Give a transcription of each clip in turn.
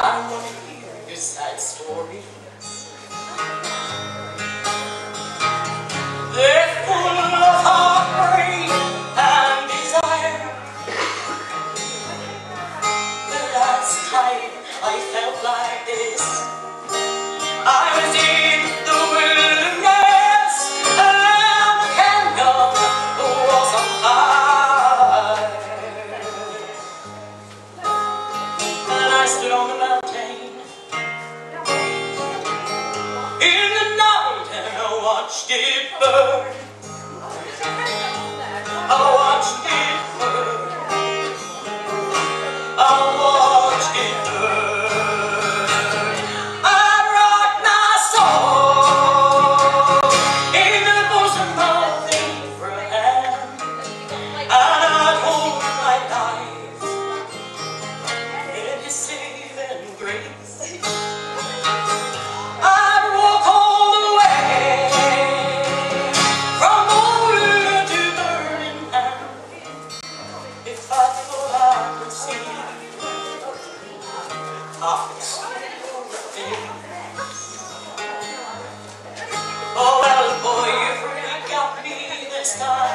I want to hear story. They're full of heartbreak and desire. The last time I felt like this, I was in the wilderness, a on fire. And I stood on the much deeper. This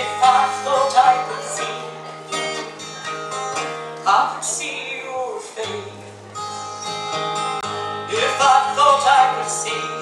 If I thought I could see, I could see your face. If I thought I could see.